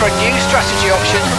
for a new strategy option.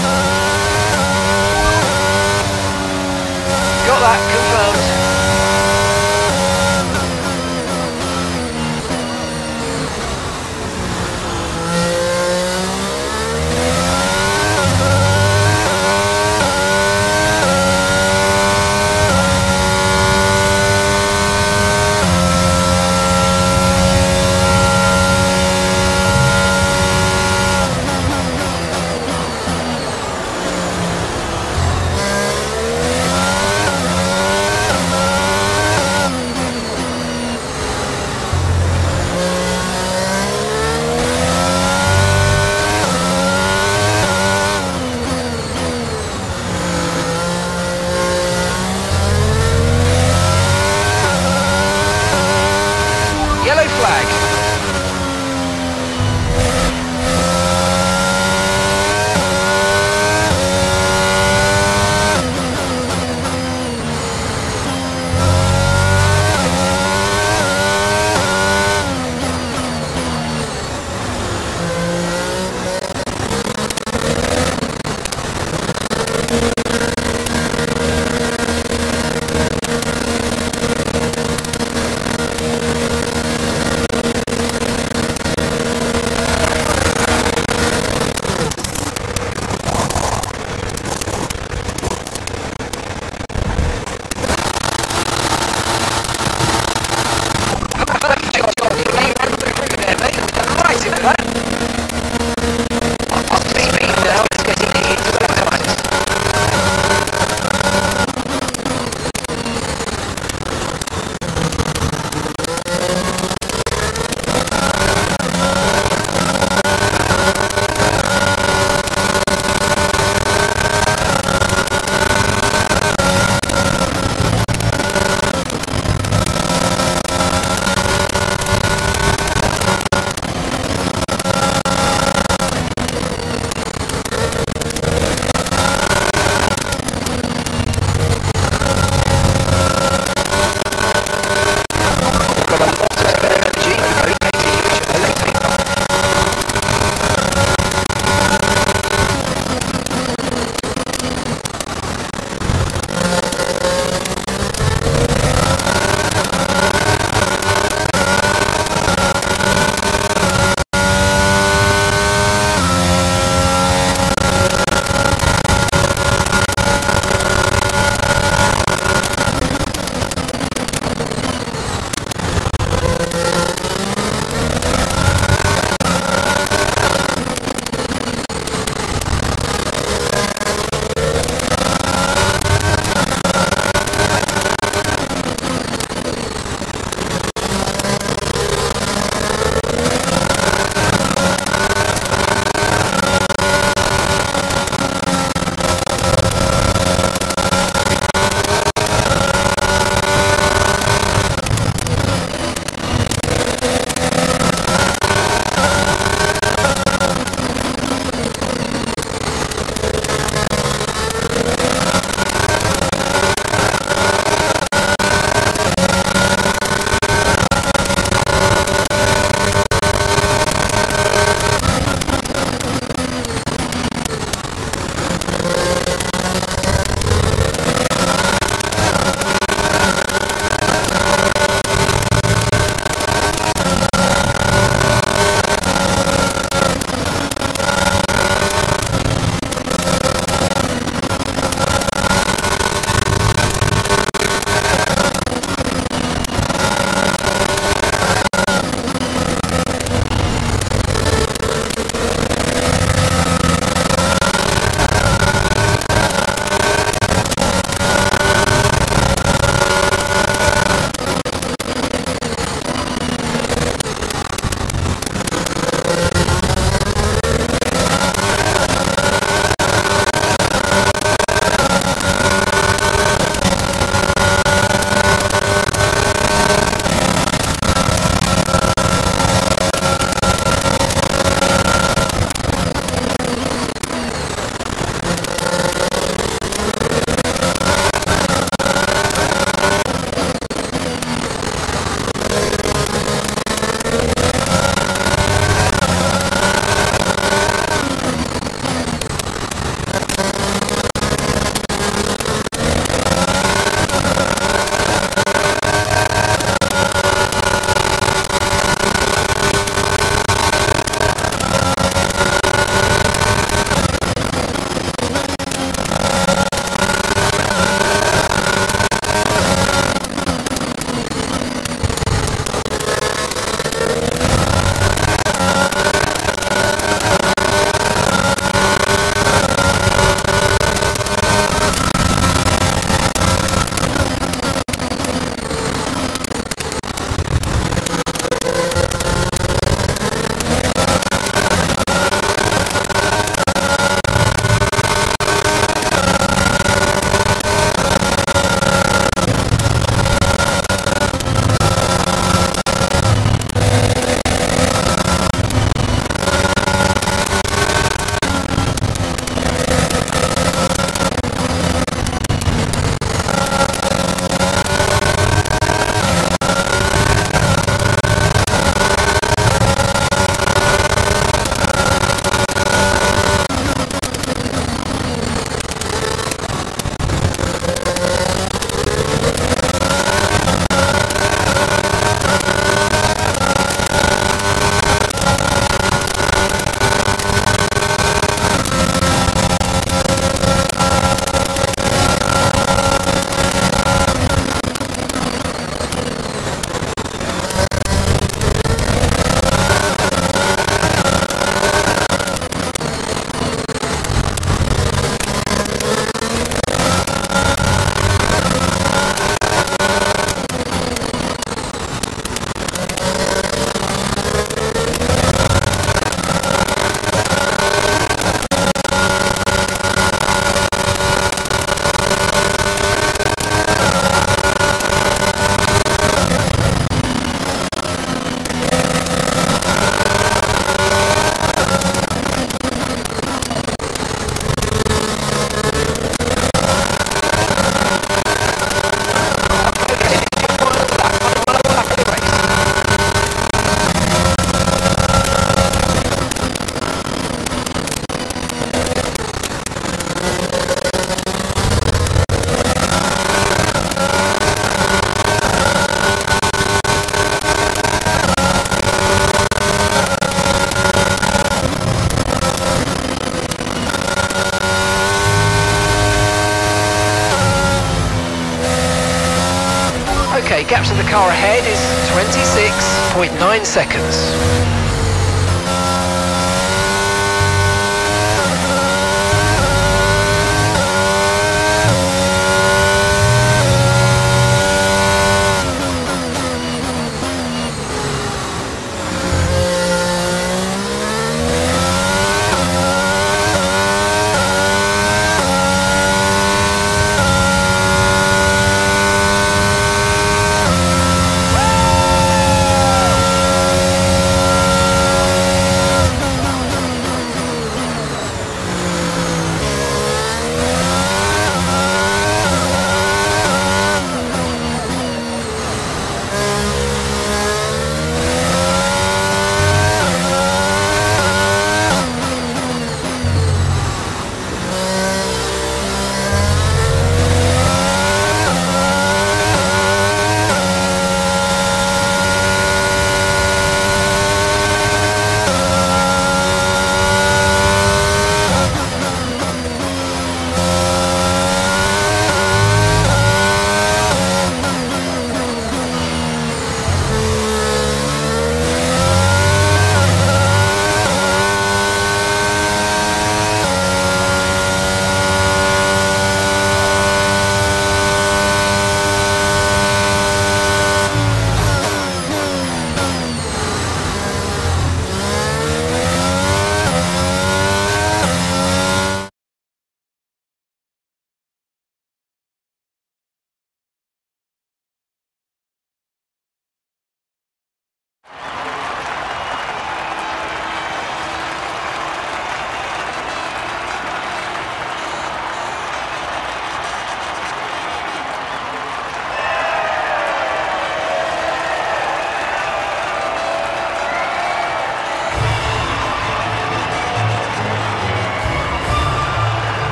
Okay,